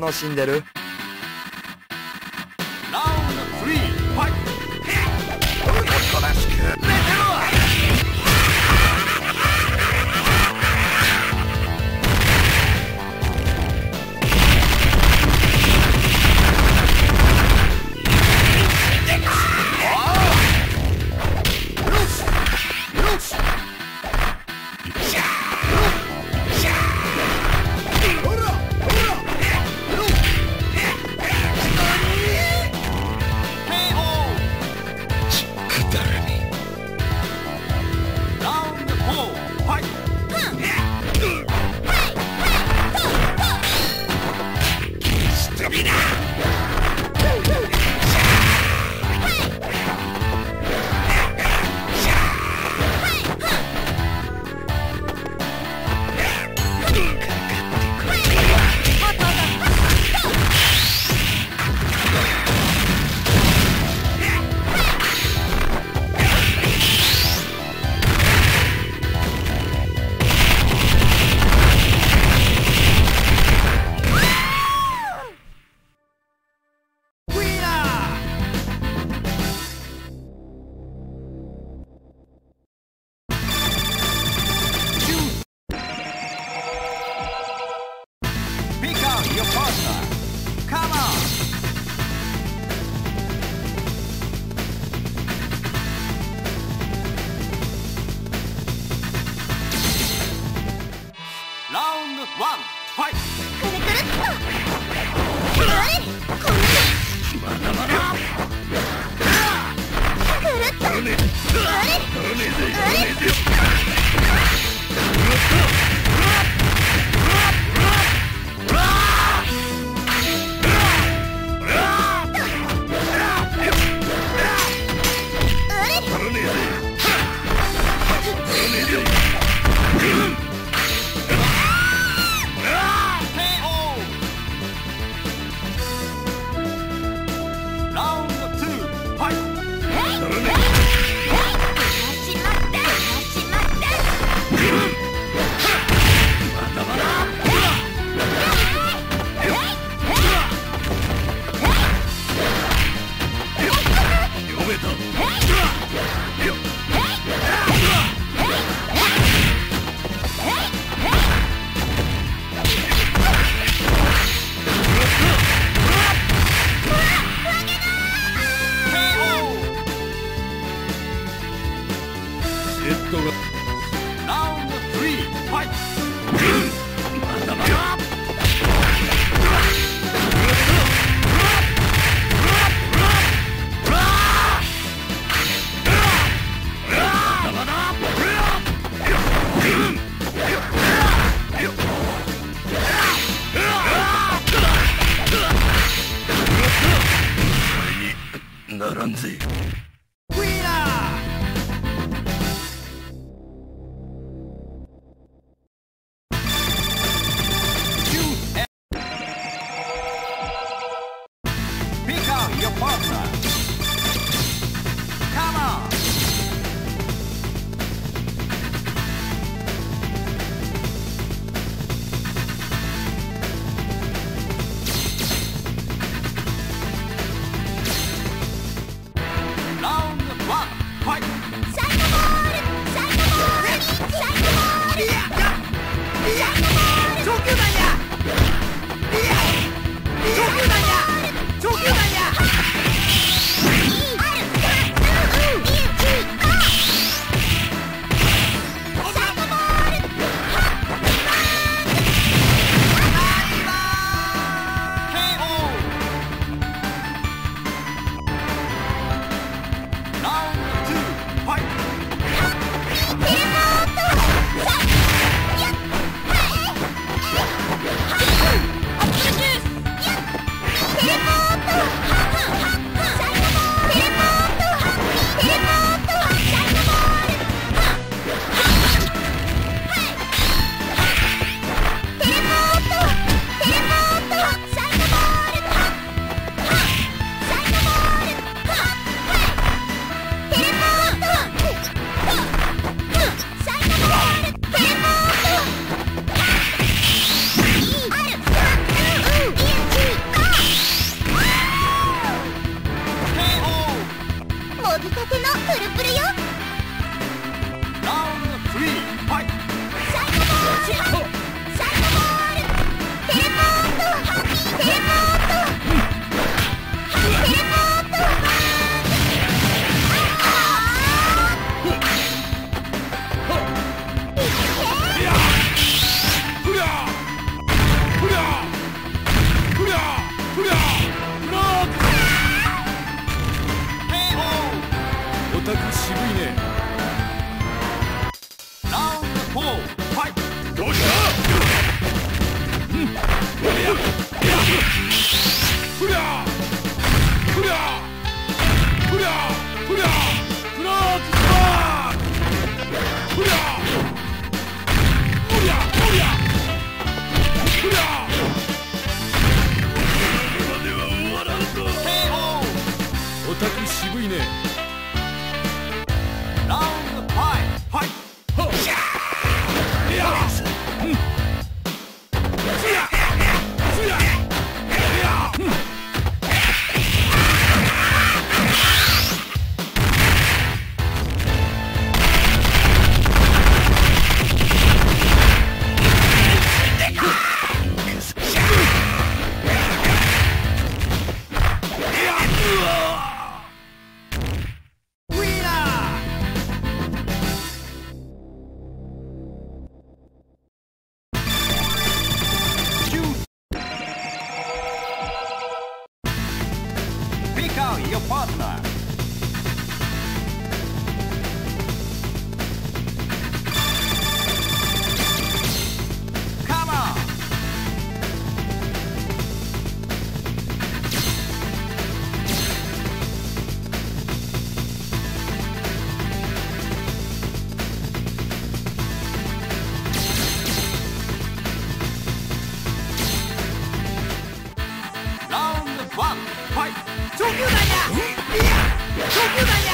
楽しんでる。ならんぜ。渋いね。ラウンド4ファイト。どうした？うん。Çok.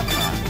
Parker.